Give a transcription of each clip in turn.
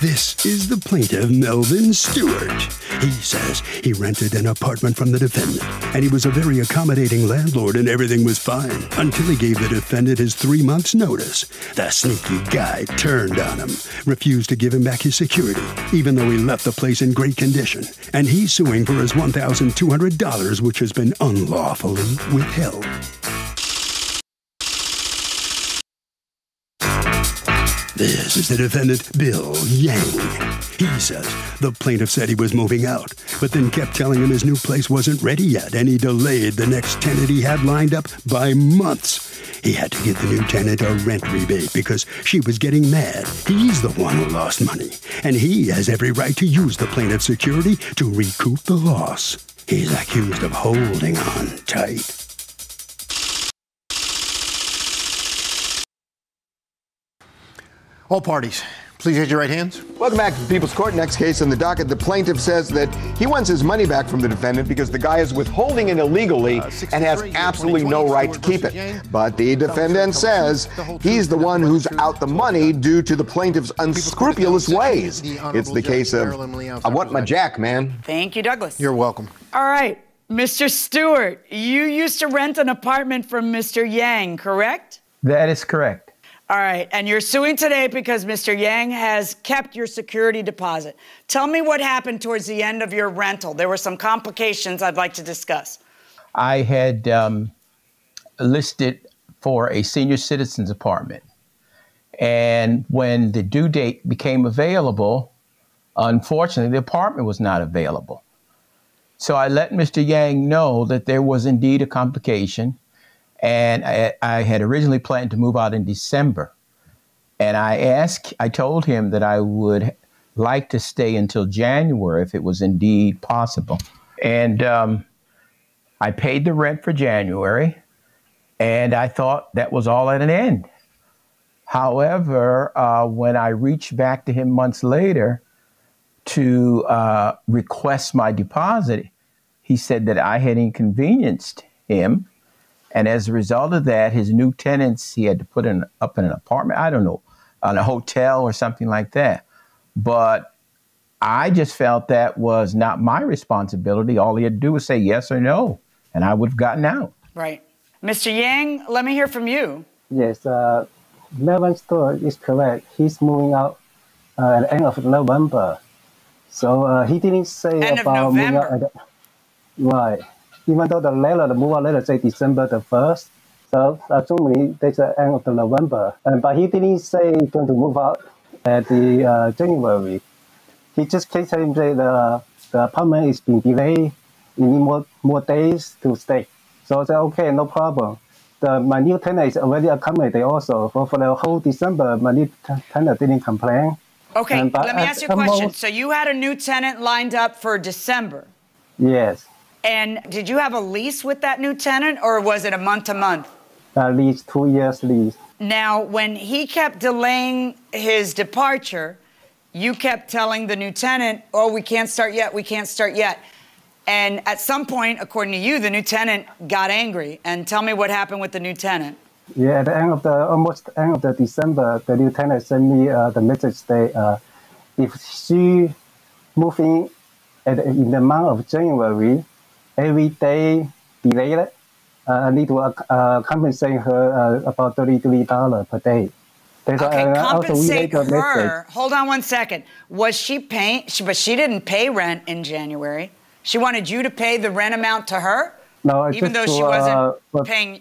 This is the plaintiff, Melvin Stewart. He says he rented an apartment from the defendant, and he was a very accommodating landlord and everything was fine until he gave the defendant his three months' notice. The sneaky guy turned on him, refused to give him back his security, even though he left the place in great condition, and he's suing for his $1,200, which has been unlawfully withheld. This is the defendant, Bill Yang. He says the plaintiff said he was moving out, but then kept telling him his new place wasn't ready yet, and he delayed the next tenant he had lined up by months. He had to give the new tenant a rent rebate because she was getting mad. He's the one who lost money, and he has every right to use the plaintiff's security to recoup the loss. He's accused of holding on tight. All parties, please raise your right hands. Welcome back to the People's Court. Next case in the docket. The plaintiff says that he wants his money back from the defendant because the guy is withholding it illegally Uh, and has absolutely no right to keep it. But the defendant says he's the one who's out the money due to the plaintiff's unscrupulous ways. It's the case of I want my jack, man. Thank you, Douglas. You're welcome. All right, Mr. Stewart, you used to rent an apartment from Mr. Yang, correct? That is correct. All right, and you're suing today because Mr. Yang has kept your security deposit. Tell me what happened towards the end of your rental. There were some complications I'd like to discuss. I had um, listed for a senior citizens apartment. And when the due date became available, unfortunately, the apartment was not available. So I let Mr. Yang know that there was indeed a complication. And I, I had originally planned to move out in December. And I asked, I told him that I would like to stay until January if it was indeed possible. And um, I paid the rent for January, and I thought that was all at an end. However, uh, when I reached back to him months later to uh, request my deposit, he said that I had inconvenienced him. And as a result of that, his new tenants, he had to put in, up in an apartment, I don't know, on a hotel or something like that. But I just felt that was not my responsibility. All he had to do was say yes or no, and I would have gotten out. Right. Mr. Yang, let me hear from you. Yes, uh, Melvin Stewart is correct. He's moving out uh, at the end of November. So uh, he didn't say End of about moving out. At the, right. Even though the letter, the move out letter say December the 1st. So assuming that's the end of the November. And, but he didn't say he's going to move out at the uh, January. He just kept saying that the, the apartment is being delayed. We need more, more days to stay. So I said, okay, no problem. The, my new tenant is already accommodated also. For, for the whole December, my new t- tenant didn't complain. Okay, And let me ask you a question. most- So you had a new tenant lined up for December. Yes, And did you have a lease with that new tenant or was it a month to month? at least two years lease. Now, when he kept delaying his departure, you kept telling the new tenant, oh, we can't start yet, we can't start yet. And at some point, according to you, the new tenant got angry. And tell me what happened with the new tenant. Yeah, at the end of the almost end of the December, the new tenant sent me uh, the message that uh, if she move in at, in the month of January, every day delayed, uh, I need to uh, uh, compensate her uh, about thirty-three dollars per day. There's Okay, uh, also compensate related message. her. Hold on one second. Was she paying? She, but she didn't pay rent in January. She wanted you to pay the rent amount to her, No, even though just she wasn't uh, for- paying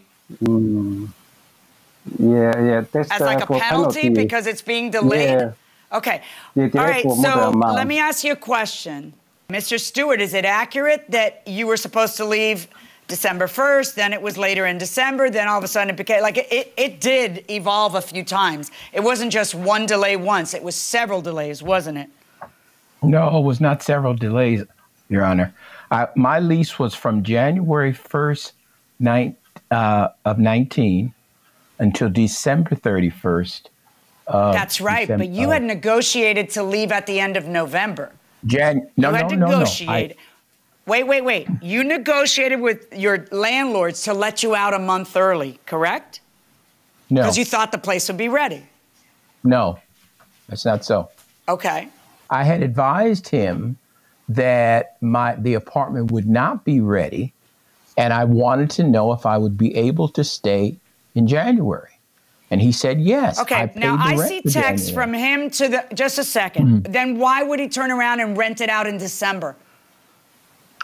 Yeah, yeah, that's as uh, like a for penalty because it's being delayed. Yeah. Okay. Yeah, All right. So let me ask you a question, Mr. Stewart. Is it accurate that you were supposed to leave December 1st, then it was later in December, then all of a sudden it became like it, it did evolve a few times. It wasn't just one delay once, it was several delays, wasn't it? No, it was not several delays, Your Honor. I, my lease was from January 1st nine, uh, of 19 until December 31st. Of That's right, December- but you had negotiated to leave at the end of November. Jan- no, you had no, no, no. negotiated. I- Wait, wait, wait. You negotiated with your landlords to let you out a month early, correct? no, Because you thought the place would be ready. no, that's not so. Okay. I had advised him that my the apartment would not be ready, and I wanted to know if I would be able to stay in January. And he said yes. Okay, I now I see texts from him to the just a 2nd mm-hmm. Then why would he turn around and rent it out in December?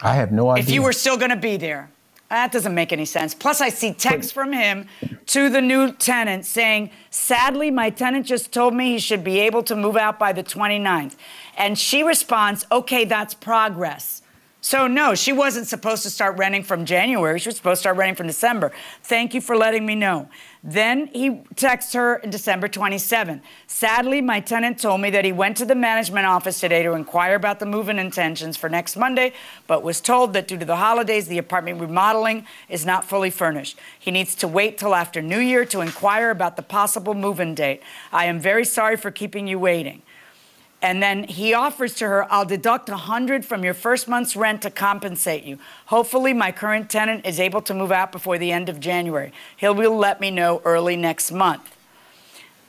I have no idea. If you were still going to be there. That doesn't make any sense. Plus, I see texts from him to the new tenant saying, Sadly, my tenant just told me he should be able to move out by the 29th. And she responds, Okay, that's progress. So, no, she wasn't supposed to start renting from January. She was supposed to start renting from December. Thank you for letting me know. Then he texts her in December 27. Sadly, my tenant told me that he went to the management office today to inquire about the move in intentions for next Monday, but was told that due to the holidays, the apartment remodeling is not fully furnished. He needs to wait till after New Year to inquire about the possible move in date. I am very sorry for keeping you waiting. And then he offers to her, I'll deduct 100 from your first month's rent to compensate you. Hopefully, my current tenant is able to move out before the end of January. He will let me know early next month.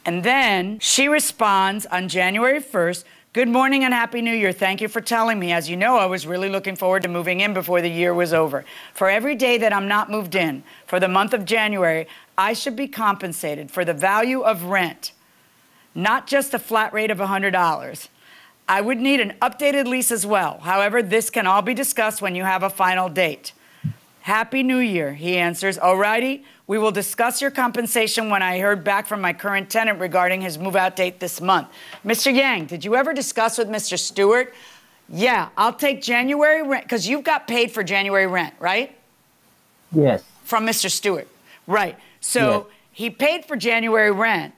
And then she responds on January 1st Good morning and Happy New Year. Thank you for telling me. As you know, I was really looking forward to moving in before the year was over. For every day that I'm not moved in for the month of January, I should be compensated for the value of rent not just a flat rate of $100. I would need an updated lease as well. However, this can all be discussed when you have a final date. Happy New Year, he answers. Alrighty, we will discuss your compensation when I heard back from my current tenant regarding his move out date this month. Mr. Yang, did you ever discuss with Mr. Stewart? Yeah, I'll take January rent because you've got paid for January rent, right? Yes. From Mr. Stewart. Right. So yes. he paid for January rent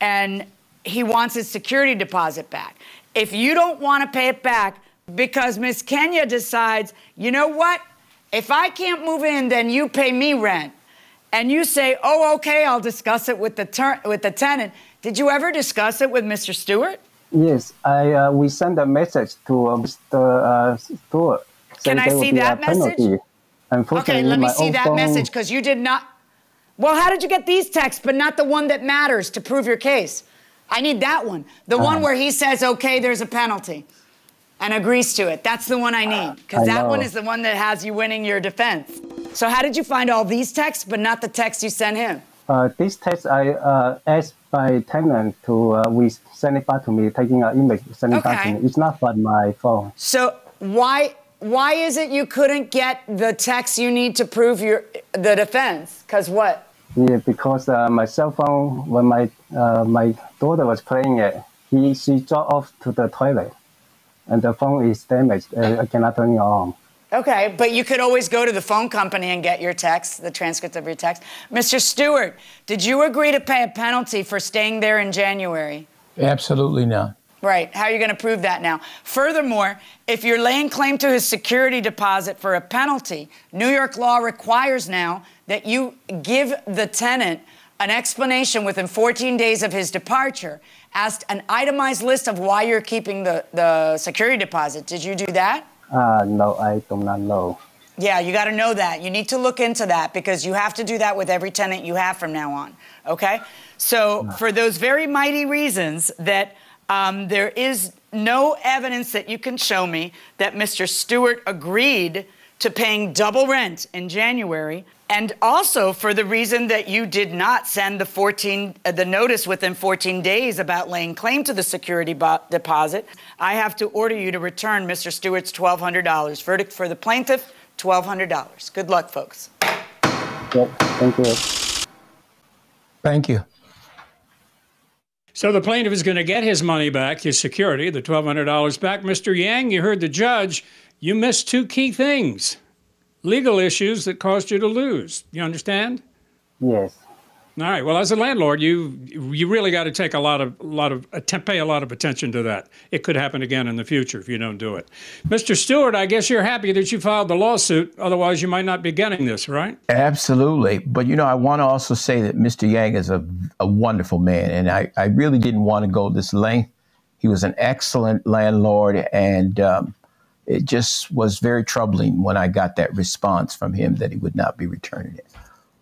and he wants his security deposit back. If you don't want to pay it back because Miss Kenya decides, you know what? If I can't move in, then you pay me rent. And you say, oh, okay, I'll discuss it with the, with the tenant. Did you ever discuss it with Mr. Stewart? Yes, I uh, we sent a message to uh, Mr. Uh, Stewart. Can I see that message? Okay, let me see that phone... message because you did not. Well, how did you get these texts, but not the one that matters to prove your case? I need that one. The uh, one where he says, okay, there's a penalty and agrees to it. That's the one I need because that know. one is the one that has you winning your defense. So, how did you find all these texts, but not the text you sent him? Uh, this text I uh, asked by tenant to uh, we send it back to me, taking an image, send it okay. back to me. It's not from my phone. So why why is it you couldn't get the text you need to prove your the defense? Because what? Yeah, because uh, my cell phone, when my uh, my daughter was playing it, he she dropped off to the toilet, and the phone is damaged. I cannot turn it on. Okay, but you could always go to the phone company and get your text, the transcript of your text. Mr. Stewart, did you agree to pay a penalty for staying there in January? Absolutely not. Right. How are you going to prove that now? Furthermore, if you're laying claim to his security deposit for a penalty, New York law requires now that you give the tenant an explanation within 14 days of his departure, asked an itemized list of why you're keeping the, the security deposit. Did you do that? Uh, no, I do not know. Yeah, you got to know that. You need to look into that because you have to do that with every tenant you have from now on. Okay? So, no. for those very mighty reasons that um, there is no evidence that you can show me that Mr. Stewart agreed to paying double rent in January. And also for the reason that you did not send the 14 uh, the notice within 14 days about laying claim to the security bo- deposit, I have to order you to return Mr. Stewart's $1,200. Verdict for the plaintiff, $1,200. Good luck, folks. Yep, thank you. Thank you. So the plaintiff is going to get his money back, his security, the $1,200 back. Mr. Yang, you heard the judge. You missed two key things legal issues that caused you to lose. You understand? Yes. All right. Well, as a landlord, you you really got to take a lot of lot of pay a lot of attention to that. It could happen again in the future if you don't do it. Mr. Stewart, I guess you're happy that you filed the lawsuit. Otherwise, you might not be getting this, right? Absolutely. But you know, I want to also say that Mr. Yang is a a wonderful man, and I I really didn't want to go this length. He was an excellent landlord, and um, it just was very troubling when I got that response from him that he would not be returning it.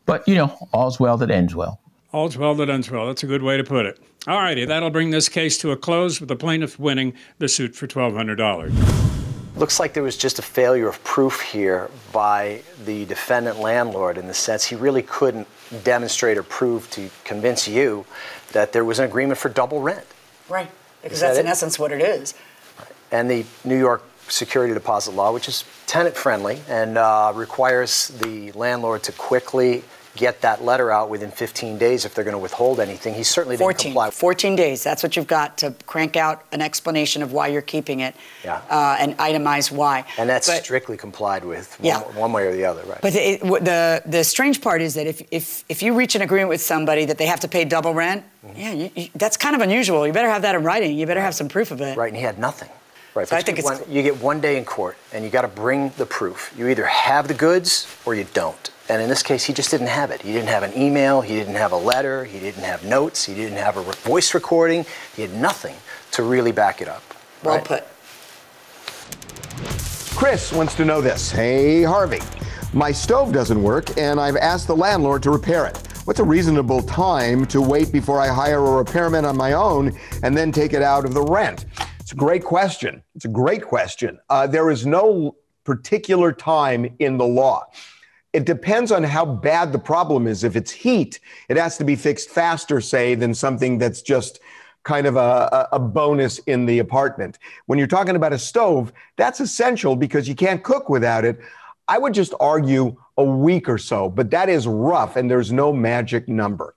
But, you know, all's well that ends well. All's well that ends well. That's a good way to put it. All righty, that'll bring this case to a close with the plaintiff winning the suit for $1,200. Looks like there was just a failure of proof here by the defendant landlord in the sense he really couldn't demonstrate or prove to convince you that there was an agreement for double rent. Right, because that's in essence what it is. And the New York security deposit law, which is tenant friendly and uh, requires the landlord to quickly get that letter out within 15 days if they're going to withhold anything. He certainly 14, didn't comply. 14 days. That's what you've got to crank out an explanation of why you're keeping it yeah. uh, and itemize why. And that's but, strictly complied with one, yeah. one way or the other, right? But it, the, the strange part is that if, if, if you reach an agreement with somebody that they have to pay double rent, mm-hmm. yeah, you, you, that's kind of unusual. You better have that in writing. You better right. have some proof of it. Right, and he had nothing. Right, so I think one, you get one day in court, and you got to bring the proof. You either have the goods or you don't. And in this case, he just didn't have it. He didn't have an email, he didn't have a letter, he didn't have notes, he didn't have a voice recording, he had nothing to really back it up. Well right? put. Chris wants to know this. Hey, Harvey, my stove doesn't work, and I've asked the landlord to repair it. What's a reasonable time to wait before I hire a repairman on my own and then take it out of the rent? It's a great question. It's a great question. Uh, there is no particular time in the law. It depends on how bad the problem is. If it's heat, it has to be fixed faster, say, than something that's just kind of a, a, bonus in the apartment. When you're talking about a stove, that's essential because you can't cook without it. I would just argue a week or so, but that is rough and there's no magic number.